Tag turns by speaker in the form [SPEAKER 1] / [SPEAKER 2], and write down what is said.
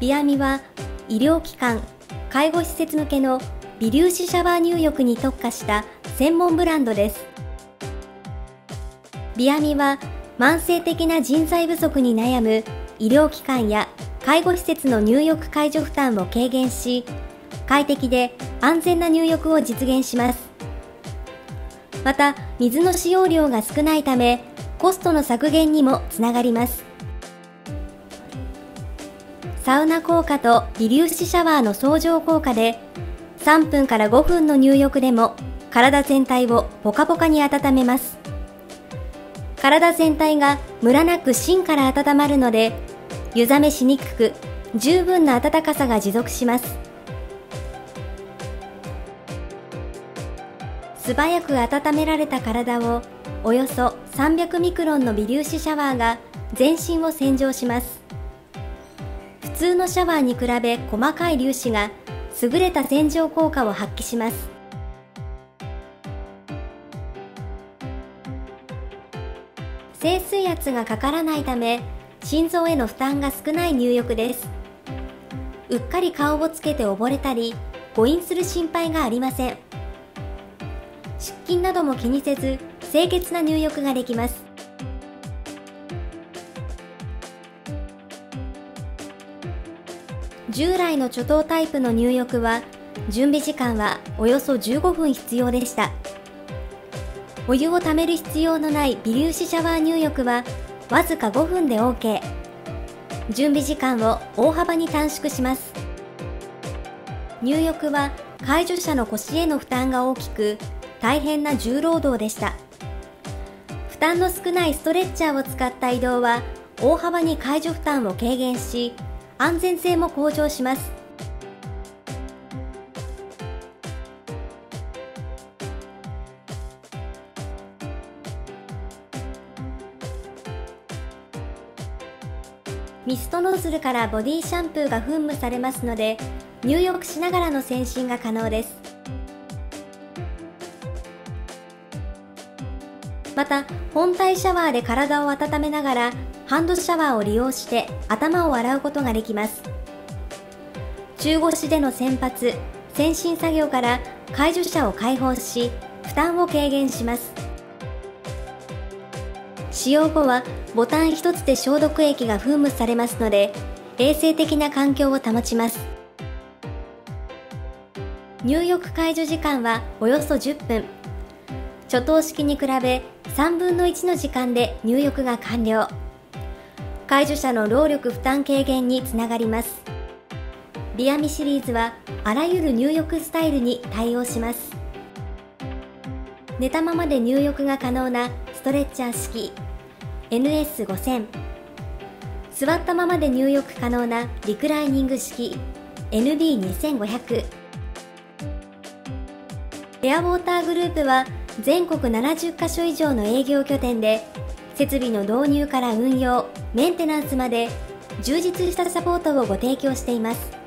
[SPEAKER 1] ビアミは医療機関、介護施設向けの微粒子シャワー入浴に特化した専門ブランドです。ビアミは慢性的な人材不足に悩む医療機関や介護施設の入浴介助負担を軽減し、快適で安全な入浴を実現します。また、水の使用量が少ないため、コストの削減にもつながります。サウナ効果と微粒子シャワーの相乗効果で、3分から5分の入浴でも体全体をポカポカに温めます。体全体がムラなく芯から温まるので、湯冷めしにくく、十分な暖かさが持続します。素早く温められた体をおよそ300ミクロンの微粒子シャワーが全身を洗浄します通のシャワーに比べ細かい粒子が優れた洗浄効果を発揮します。静水圧がかからないため心臓への負担が少ない入浴です。うっかり顔をつけて溺れたり誤飲する心配がありません。出勤なども気にせず清潔な入浴ができます。従来の貯湯タイプの入浴は準備時間はおよそ15分必要でした。お湯をためる必要のない微粒子シャワー入浴はわずか5分で OK 準備時間を大幅に短縮します。入浴は介助者の腰への負担が大きく大変な重労働でした。負担の少ないストレッチャーを使った移動は大幅に介助負担を軽減し安全性も向上します。ミストノズルからボディシャンプーが噴霧されますので入浴しながらの洗診が可能です。また本体シャワーで体を温めながらハンドシャワーを利用して頭を洗うことができます。中腰での洗髪洗診作業から介助者を解放し負担を軽減します。使用後はボタン一つで消毒液が噴霧されますので衛生的な環境を保ちます。入浴介助時間はおよそ10分。初等式に比べ3分の1の時間で入浴が完了。介助者の労力負担軽減につながります。ビアミシリーズはあらゆる入浴スタイルに対応します。寝たままで入浴が可能なストレッチャー式。NS5000 座ったままで入浴可能なリクライニング式。ND2500 エアウォーターグループは全国70カ所以上の営業拠点で設備の導入から運用メンテナンスまで充実したサポートをご提供しています。